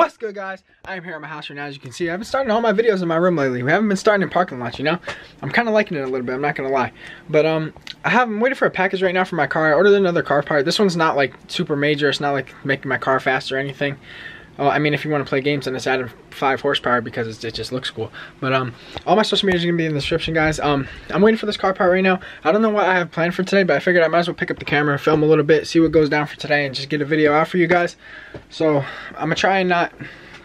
What's good guys? I am here at my house right now as you can see. I've been starting all my videos in my room lately. We haven't been starting in parking lots, you know? I'm kind of liking it a little bit, I'm not gonna lie. But um, I have, I'm waiting for a package right now for my car. I ordered another car part. This one's not like super major. It's not like making my car fast or anything. Oh, I mean, if you want to play games, then it's added five horsepower because it just looks cool. But um, all my social media is gonna be in the description, guys. Um, I'm waiting for this car part right now. I don't know what I have planned for today, but I figured I might as well pick up the camera, film a little bit, see what goes down for today, and just get a video out for you guys. So I'm gonna try and not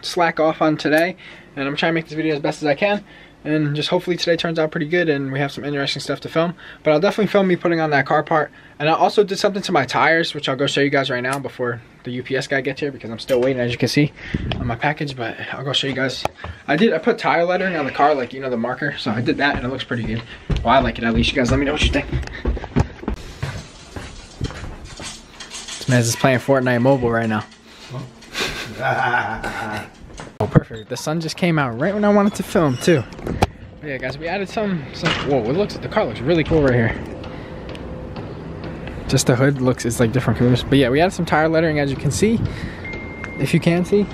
slack off on today, and I'm trying to make this video as best as I can and just hopefully today turns out pretty good and we have some interesting stuff to film but I'll definitely film me putting on that car part and I also did something to my tires which I'll go show you guys right now before the UPS guy gets here because I'm still waiting as you can see on my package but I'll go show you guys I did I put tire lettering on the car like you know the marker so I did that and it looks pretty good well I like it at least you guys let me know what you think this man's just playing Fortnite mobile right now Oh, perfect. The sun just came out right when I wanted to film, too. But yeah, guys, we added some, some, whoa, it looks, the car looks really cool right here. Just the hood looks, it's like different colors. But yeah, we added some tire lettering, as you can see, if you can see.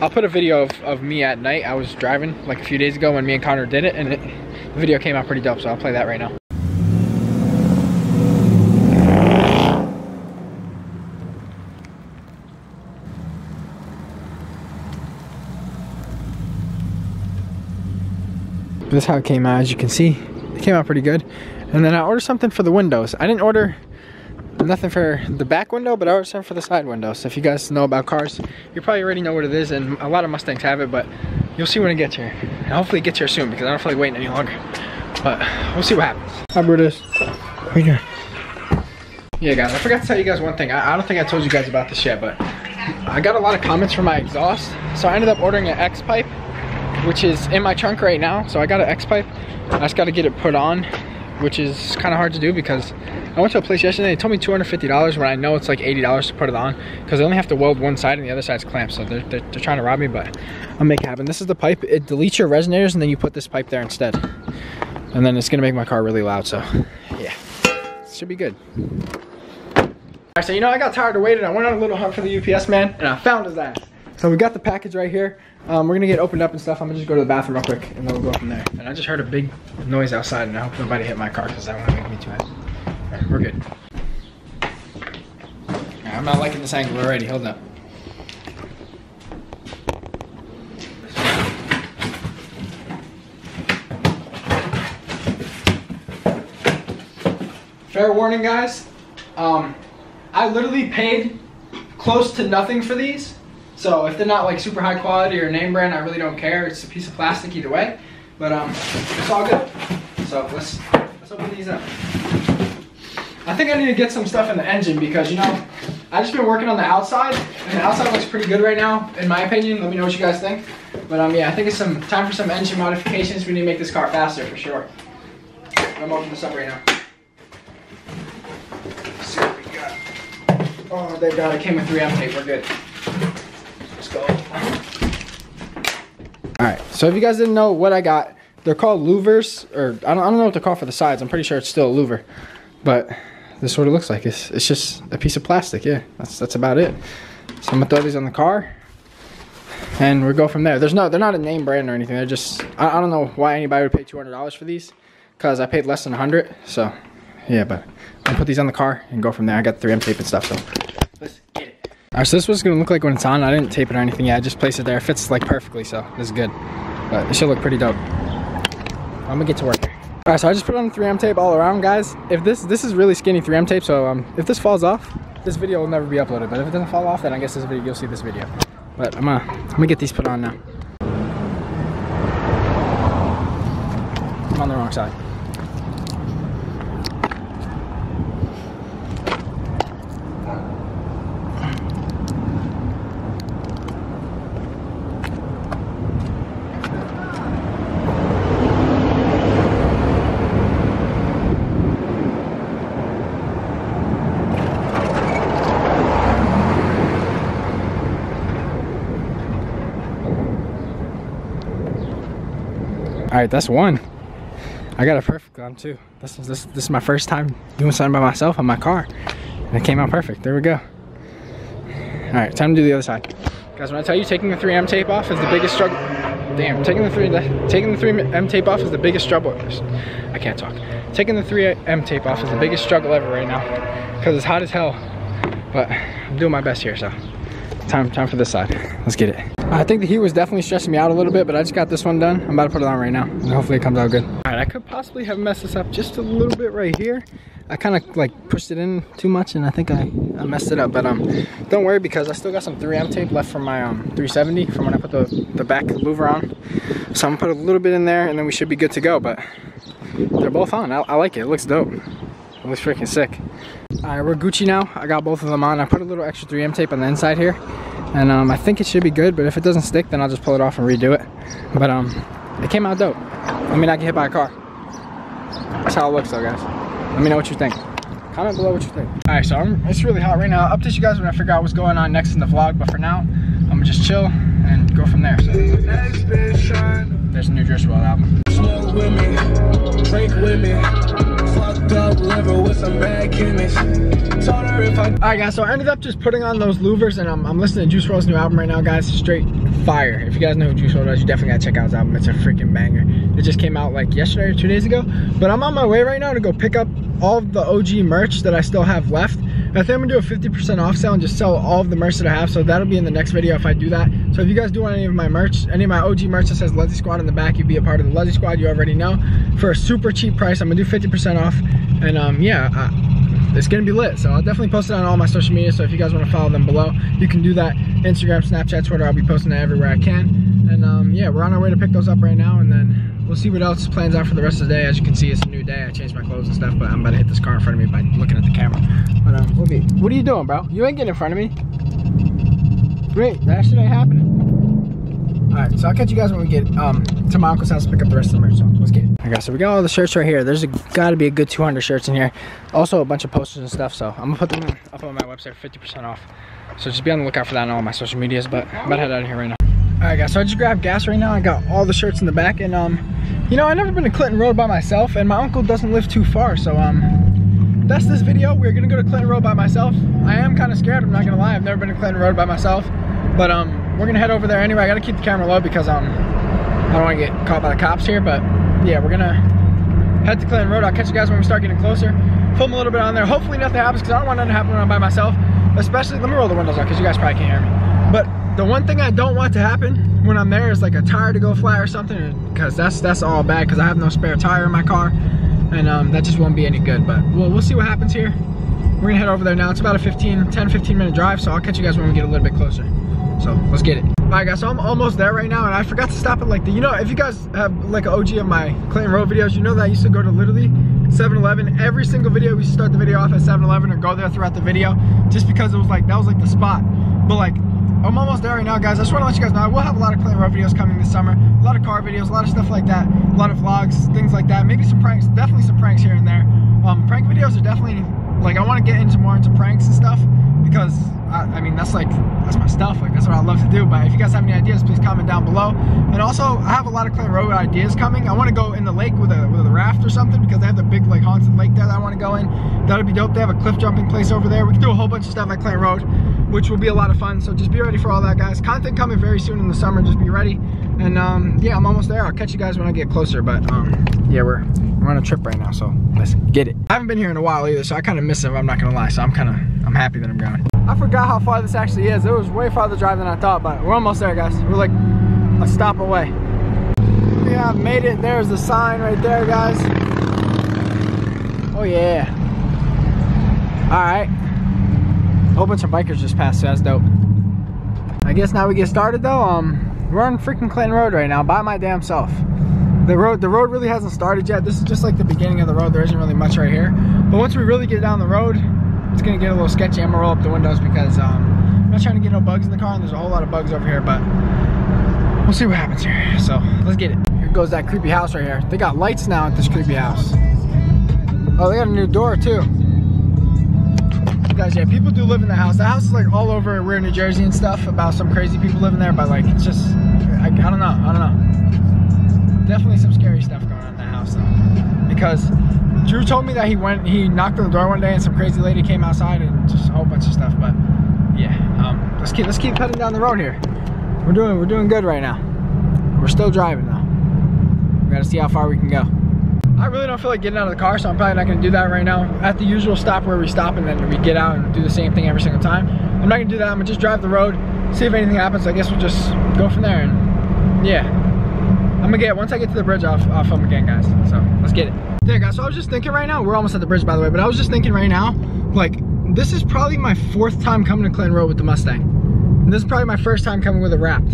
I'll put a video of, of me at night. I was driving like a few days ago when me and Connor did it, and it, the video came out pretty dope, so I'll play that right now. this is how it came out as you can see it came out pretty good and then I ordered something for the windows I didn't order nothing for the back window but I ordered something for the side window. So if you guys know about cars you probably already know what it is and a lot of Mustangs have it but you'll see when it gets here. And hopefully it gets here soon because I don't feel like waiting any longer. But we'll see what happens. Hi Brutus right here. Yeah guys I forgot to tell you guys one thing. I, I don't think I told you guys about this yet but I got a lot of comments for my exhaust. So I ended up ordering an X pipe which is in my trunk right now. So I got an X-pipe. I just got to get it put on, which is kind of hard to do because I went to a place yesterday. They told me $250 when I know it's like $80 to put it on because they only have to weld one side and the other side's clamped. So they're, they're, they're trying to rob me, but I'll make it happen. This is the pipe. It deletes your resonators and then you put this pipe there instead. And then it's going to make my car really loud. So yeah, should be good. All right, so you know, I got tired of waiting. I went on a little hunt for the UPS man and I found his ass. So we got the package right here. Um, we're gonna get opened up and stuff. I'm gonna just go to the bathroom real quick and then we'll go from there. And I just heard a big noise outside and I hope nobody hit my car because that won't make me too mad. We're good. I'm not liking this angle already, hold up. Fair warning guys, um, I literally paid close to nothing for these so if they're not like super high quality or name brand, I really don't care. It's a piece of plastic either way. But um, it's all good. So let's let's open these up. I think I need to get some stuff in the engine because you know I just been working on the outside and the outside looks pretty good right now in my opinion. Let me know what you guys think. But um yeah, I think it's some time for some engine modifications. We need to make this car faster for sure. I'm opening this up right now. Let's see what we got. Oh, thank God, it came with 3M tape. We're good. Let's go. Alright, so if you guys didn't know what I got, they're called louvers, or I don't, I don't know what they're called for the sides. I'm pretty sure it's still a louver. But this is what it looks like. It's, it's just a piece of plastic, yeah. That's, that's about it. So I'm gonna throw these on the car. And we'll go from there. There's no, they're not a name brand or anything. They're just, I, I don't know why anybody would pay $200 for these. Because I paid less than 100 So, yeah, but I'll put these on the car and go from there. I got 3M tape and stuff, so let's get it. Alright, so this was gonna look like when it's on. I didn't tape it or anything yet. I just placed it there. It fits like perfectly, so this is good. But it should look pretty dope. I'm gonna get to work. Alright, so I just put on 3M tape all around, guys. If this this is really skinny 3M tape, so um, if this falls off, this video will never be uploaded. But if it doesn't fall off, then I guess this video you'll see this video. But I'm gonna I'm gonna get these put on now. I'm on the wrong side. All right, that's one. I got a perfect on too. This is this this is my first time doing something by myself on my car. And it came out perfect. There we go. All right, time to do the other side. Guys, when I tell you taking the 3M tape off is the biggest struggle, damn, taking the 3 the, taking the 3M tape off is the biggest struggle. I can't talk. Taking the 3M tape off is the biggest struggle ever right now because it's hot as hell. But I'm doing my best here, so time time for this side. Let's get it. I think the heat was definitely stressing me out a little bit, but I just got this one done. I'm about to put it on right now, and hopefully it comes out good. All right, I could possibly have messed this up just a little bit right here. I kind of like pushed it in too much and I think I, I messed it up. But um, don't worry because I still got some 3M tape left from my um 370 from when I put the, the back louver on. So I'm gonna put a little bit in there and then we should be good to go. But they're both on. I, I like it. It looks dope. It looks freaking sick. All right, we're Gucci now. I got both of them on. I put a little extra 3M tape on the inside here. And um, I think it should be good, but if it doesn't stick, then I'll just pull it off and redo it. But um, it came out dope. I mean, I get hit by a car. That's how it looks though, guys. Let me know what you think. Comment below what you think. All right, so I'm, it's really hot right now. I'll update you guys when I figure out what's going on next in the vlog. But for now, I'm gonna just chill and go from there. So, there's a new WRLD album. Smoke with me, drink with me, liver with some bad kidneys. Told her if I. All right, guys. So I ended up just putting on those louvers, and I'm, I'm listening to Juice WRLD's new album right now, guys. Straight fire. If you guys know who Juice WRLD is, you definitely gotta check out his album. It's a freaking banger. It just came out like yesterday or two days ago. But I'm on my way right now to go pick up all the OG merch that I still have left. I think I'm gonna do a 50% off sale and just sell all of the merch that I have. So that'll be in the next video if I do that. So if you guys do want any of my merch, any of my OG merch that says Luzzi Squad in the back, you'd be a part of the Luzzi Squad, you already know. For a super cheap price, I'm gonna do 50% off. And um, yeah, I, it's gonna be lit. So I'll definitely post it on all my social media. So if you guys wanna follow them below, you can do that. Instagram, Snapchat, Twitter, I'll be posting that everywhere I can. And um, yeah, we're on our way to pick those up right now and then we'll see what else plans out for the rest of the day. As you can see, it's day. I changed my clothes and stuff, but I'm about to hit this car in front of me by looking at the camera. But um, we'll be. What are you doing, bro? You ain't getting in front of me. Great, that shit ain't happening. All right, so I'll catch you guys when we get um, to my uncle's house to pick up the rest of the merch. So let's get it. All right, so we got all the shirts right here. There's got to be a good 200 shirts in here. Also a bunch of posters and stuff. So I'm gonna put them up on my website for 50% off. So just be on the lookout for that on all my social medias. But I'm about to head out of here right now. All right, guys, so I just grabbed gas right now. I got all the shirts in the back and um, you know, I've never been to Clinton Road by myself and my uncle doesn't live too far. So um, that's this video. We're gonna go to Clinton Road by myself. I am kind of scared, I'm not gonna lie. I've never been to Clinton Road by myself. But um, we're gonna head over there anyway. I gotta keep the camera low because um, I don't wanna get caught by the cops here. But yeah, we're gonna head to Clinton Road. I'll catch you guys when we start getting closer. Film a little bit on there. Hopefully nothing happens because I don't want nothing to happen when I'm by myself. Especially, let me roll the windows up because you guys probably can't hear me. But the one thing I don't want to happen when I'm there is like a tire to go flat or something because that's that's all bad because I have no spare tire in my car and um, that just won't be any good. But well, we'll see what happens here. We're gonna head over there now. It's about a 15, 10, 15 minute drive, so I'll catch you guys when we get a little bit closer. So let's get it. All right guys, so I'm almost there right now and I forgot to stop at like the, you know, if you guys have like an OG of my Clinton Road videos, you know that I used to go to literally 7-Eleven. Every single video, we start the video off at 7-Eleven or go there throughout the video just because it was like, that was like the spot. But like, I'm almost there right now, guys. I just want to let you guys know, I will have a lot of Clinton Road videos coming this summer. A lot of car videos, a lot of stuff like that. A lot of vlogs, things like that. Maybe some pranks, definitely some pranks here and there. Um, prank videos are definitely, like, I want to get into more into pranks and stuff because I, I, mean that's like that's my stuff like that's what I love to do but if you guys have any ideas please comment down below. And also I have a lot of Clinton Road ideas coming. I want to go in the lake with a with a raft or something because they have the big like haunted lake there that I want to go in. That'll be dope. They have a cliff jumping place over there. We can do a whole bunch of stuff at Clinton Road which will be a lot of fun. So just be ready for all that guys. Content coming very soon in the summer. Just be ready. And um, yeah I'm almost there. I'll catch you guys when I get closer but um, yeah we're we're on a trip right now so let's get it. I haven't been here in a while either so I kind of miss it I'm not gonna lie so I'm kind of I'm happy that I'm going I forgot how far this actually is. It was way farther drive than I thought, but we're almost there, guys. We're like a stop away. Yeah, I've made it. There's the sign right there, guys. Oh, yeah. All right. A whole bunch of bikers just passed, so that's dope. I guess now we get started, though. Um, We're on freaking Clinton Road right now, by my damn self. The road, the road really hasn't started yet. This is just like the beginning of the road. There isn't really much right here. But once we really get down the road, it's gonna get a little sketchy. I'm gonna roll up the windows because um, I'm not trying to get no bugs in the car and there's a whole lot of bugs over here, but we'll see what happens here. So let's get it. Here goes that creepy house right here. They got lights now at this creepy house. Oh, they got a new door too. Guys, yeah, people do live in the house. The house is like all over we're New Jersey and stuff about some crazy people living there, but like it's just, I, I don't know, I don't know. Definitely some scary stuff going on in that house though. Because Drew told me that he went, he knocked on the door one day and some crazy lady came outside and just a whole bunch of stuff. But yeah, um, let's keep let's keep heading down the road here. We're doing we're doing good right now. We're still driving though. We gotta see how far we can go. I really don't feel like getting out of the car, so I'm probably not gonna do that right now. At the usual stop where we stop and then we get out and do the same thing every single time. I'm not gonna do that, I'm gonna just drive the road, see if anything happens. I guess we'll just go from there and yeah. I'm gonna get, once I get to the bridge, I'll, I'll film again, guys. So let's get it. Yeah, guys, so I was just thinking right now, we're almost at the bridge, by the way, but I was just thinking right now, like, this is probably my fourth time coming to Clinton Road with the Mustang. And this is probably my first time coming with a wrapped.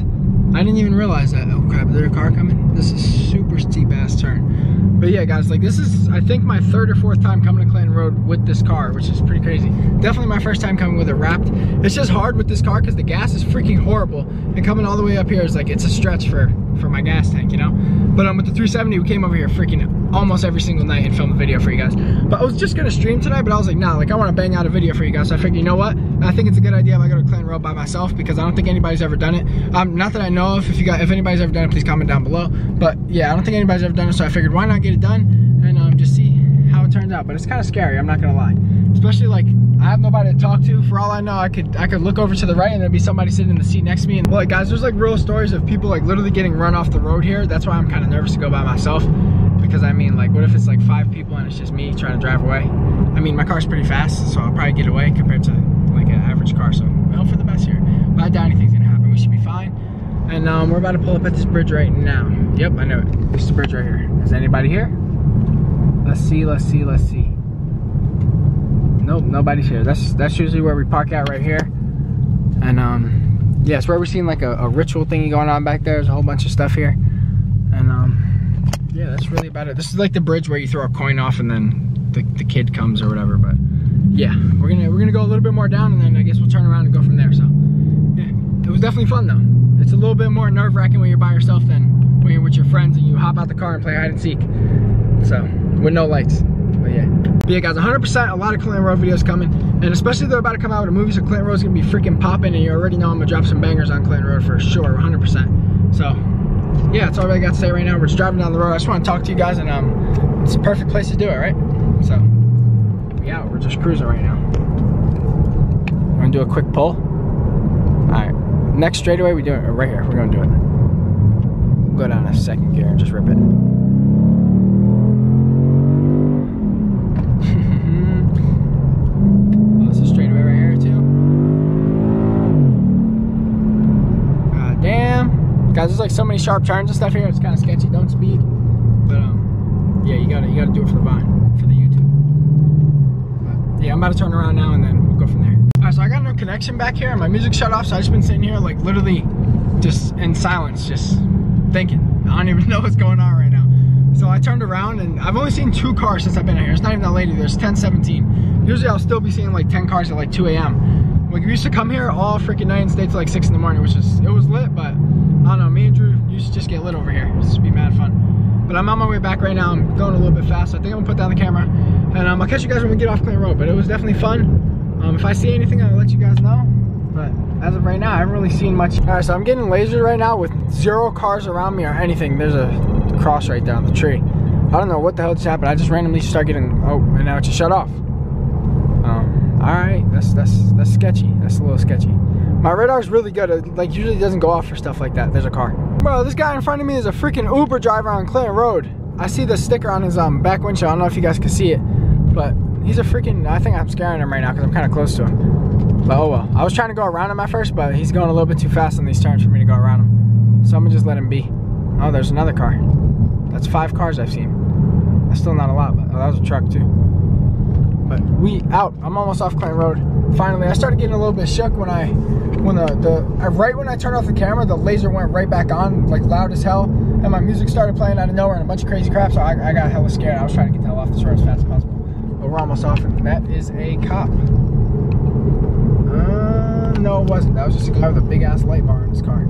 I didn't even realize that. Oh crap, is there a car coming? This is super steep ass turn. But yeah, guys, like this is, I think my third or fourth time coming to Clinton Road with this car, which is pretty crazy. Definitely my first time coming with it wrapped. It's just hard with this car because the gas is freaking horrible. And coming all the way up here is like, it's a stretch for, for my gas tank, you know? But um, with the 370, we came over here freaking almost every single night and filmed a video for you guys. But I was just gonna stream tonight, but I was like, nah, like I wanna bang out a video for you guys. So I figured, you know what? I think it's a good idea if I go to Clinton Road by myself because I don't think anybody's ever done it. Um, not that I know of. If you got, if anybody's ever done it, please comment down below. But yeah, I don't think anybody's ever done it. So I figured, why not get it done? and um, just see how it turns out. But it's kind of scary, I'm not gonna lie. Especially like, I have nobody to talk to. For all I know, I could I could look over to the right and there'd be somebody sitting in the seat next to me. And like guys, there's like real stories of people like literally getting run off the road here. That's why I'm kind of nervous to go by myself. Because I mean, like, what if it's like five people and it's just me trying to drive away? I mean, my car's pretty fast, so I'll probably get away compared to like an average car. So hope for the best here. But I doubt anything's gonna happen. We should be fine. And um, we're about to pull up at this bridge right now. Yep, I know it. This is the bridge right here. Is anybody here? Let's see, let's see, let's see. Nope, nobody's here. That's that's usually where we park at right here. And um, yeah, it's where we're seeing like a, a ritual thingy going on back there. There's a whole bunch of stuff here. And um, yeah, that's really about it. This is like the bridge where you throw a coin off and then the, the kid comes or whatever. But yeah, we're gonna we're gonna go a little bit more down and then I guess we'll turn around and go from there. So yeah, it was definitely fun though. It's a little bit more nerve wracking when you're by yourself than when you're with your friends and you hop out the car and play hide and seek. So with no lights. Yeah. But yeah, guys, 100% a lot of Clinton Road videos coming. And especially they're about to come out with a movie, so Clinton Road's gonna be freaking popping. And you already know I'm gonna drop some bangers on Clinton Road for sure, 100%. So yeah, that's all I got to say right now. We're just driving down the road. I just want to talk to you guys, and um, it's a perfect place to do it, right? So, yeah, we're just cruising right now. We're gonna do a quick pull. All right, next straightaway, we do it right here. We're gonna do it. We'll go down a second gear and just rip it. Like so many sharp turns and stuff here. It's kind of sketchy. Don't speed. But um, yeah, you gotta you gotta do it for the vine, for the YouTube. But, yeah, I'm about to turn around now and then we'll go from there. All right, so I got no connection back here. My music shut off, so I just been sitting here like literally just in silence, just thinking. I don't even know what's going on right now. So I turned around and I've only seen two cars since I've been here. It's not even that late. There's 10, 17. Usually I'll still be seeing like 10 cars at like 2 a.m. Like we used to come here all freaking night and stay till like 6 in the morning, which is, it was lit, but I don't know, me and Drew used to just get lit over here. This would be mad fun. But I'm on my way back right now. I'm going a little bit fast. So I think I'm gonna put down the camera. And um, I'll catch you guys when we get off Clinton Road. But it was definitely fun. Um, if I see anything, I'll let you guys know. But as of right now, I haven't really seen much. All right, so I'm getting lasered right now with zero cars around me or anything. There's a cross right there on the tree. I don't know what the hell just happened. I just randomly start getting, oh, and now it just shut off. Um, all right, that's, that's, that's sketchy. That's a little sketchy. My radar's really good. It like usually doesn't go off for stuff like that. There's a car. Bro, this guy in front of me is a freaking Uber driver on Clinton Road. I see the sticker on his um back windshield. I don't know if you guys can see it, but he's a freaking, I think I'm scaring him right now because I'm kind of close to him. But oh well. I was trying to go around him at first, but he's going a little bit too fast on these turns for me to go around him. So I'm gonna just let him be. Oh, there's another car. That's five cars I've seen. That's still not a lot, but oh, that was a truck too. But we out. I'm almost off Clinton Road. Finally, I started getting a little bit shook when I when the, the right when I turned off the camera, the laser went right back on, like loud as hell, and my music started playing out of nowhere and a bunch of crazy crap. So I, I got hella scared. I was trying to get the hell off this road as fast as possible. But we're almost off, and that is a cop. Uh, no, it wasn't. That was just a guy with a big ass light bar in his car.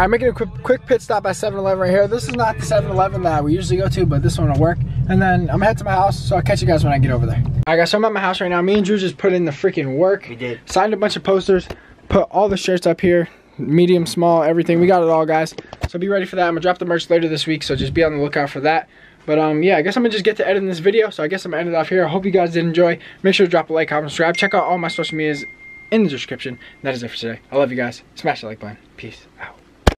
I'm making a quick, quick pit stop at 7-Eleven right here. This is not the 7-Eleven that we usually go to, but this one will work. And then I'm gonna head to my house, so I'll catch you guys when I get over there. All right, guys, so I'm at my house right now. Me and Drew just put in the freaking work. We did. Signed a bunch of posters, put all the shirts up here, medium, small, everything. We got it all, guys. So be ready for that. I'm gonna drop the merch later this week, so just be on the lookout for that. But um, yeah, I guess I'm gonna just get to editing this video. So I guess I'm gonna end it off here. I hope you guys did enjoy. Make sure to drop a like, comment, subscribe. Check out all my social medias in the description. That is it for today. I love you guys. Smash the like button. Peace out.